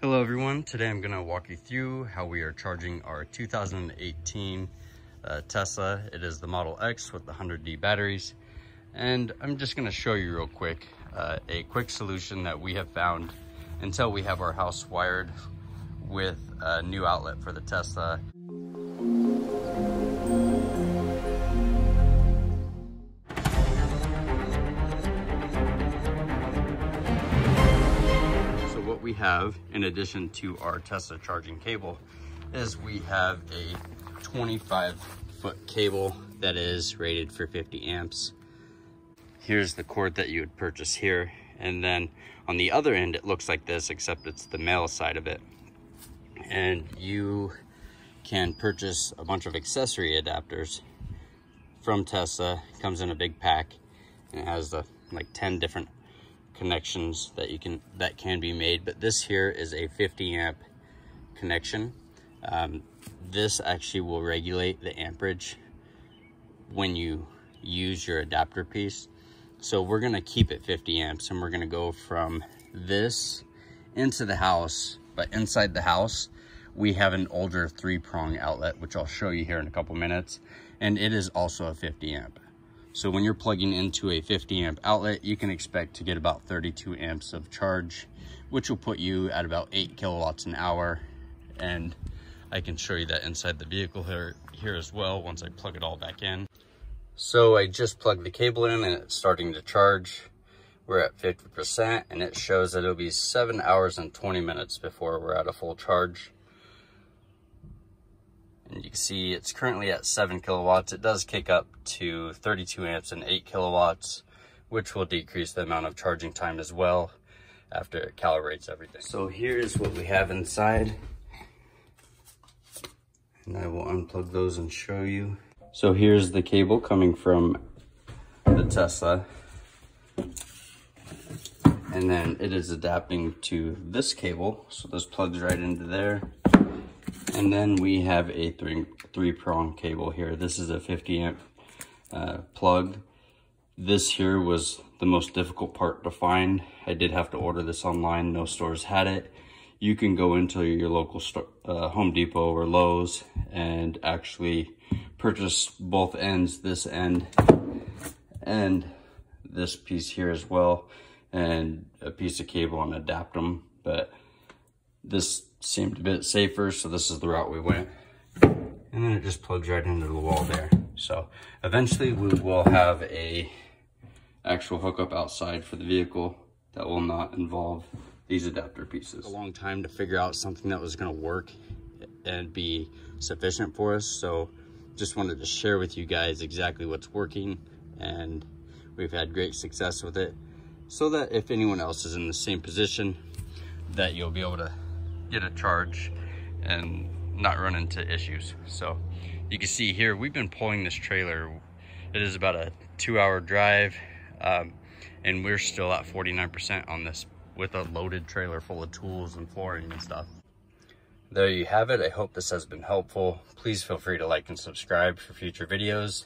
Hello everyone, today I'm going to walk you through how we are charging our 2018 uh, Tesla. It is the Model X with the 100D batteries. And I'm just going to show you real quick uh, a quick solution that we have found until we have our house wired with a new outlet for the Tesla. We have, in addition to our Tesla charging cable, is we have a 25 foot cable that is rated for 50 amps. Here's the cord that you would purchase here. And then on the other end, it looks like this, except it's the male side of it. And you can purchase a bunch of accessory adapters from Tesla. It comes in a big pack and it has the, like 10 different connections that you can that can be made but this here is a 50 amp connection. Um, this actually will regulate the amperage when you use your adapter piece. So we're going to keep it 50 amps and we're going to go from this into the house but inside the house we have an older three prong outlet which I'll show you here in a couple minutes. And it is also a 50 amp so when you're plugging into a 50 amp outlet, you can expect to get about 32 amps of charge, which will put you at about eight kilowatts an hour. And I can show you that inside the vehicle here, here as well once I plug it all back in. So I just plugged the cable in and it's starting to charge. We're at 50% and it shows that it'll be seven hours and 20 minutes before we're at a full charge. You can see it's currently at 7 kilowatts. It does kick up to 32 amps and 8 kilowatts, which will decrease the amount of charging time as well after it calibrates everything. So here's what we have inside. And I will unplug those and show you. So here's the cable coming from the Tesla. And then it is adapting to this cable. So this plugs right into there. And then we have a three, three prong cable here. This is a 50 amp uh, plug. This here was the most difficult part to find. I did have to order this online. No stores had it. You can go into your local store, uh, Home Depot or Lowe's and actually purchase both ends, this end and this piece here as well, and a piece of cable and adapt them. But this seemed a bit safer, so this is the route we went. And then it just plugs right into the wall there. So eventually we will have a actual hookup outside for the vehicle that will not involve these adapter pieces. A long time to figure out something that was gonna work and be sufficient for us. So just wanted to share with you guys exactly what's working and we've had great success with it so that if anyone else is in the same position that you'll be able to get a charge and not run into issues. So you can see here, we've been pulling this trailer. It is about a two hour drive um, and we're still at 49% on this with a loaded trailer full of tools and flooring and stuff. There you have it. I hope this has been helpful. Please feel free to like and subscribe for future videos.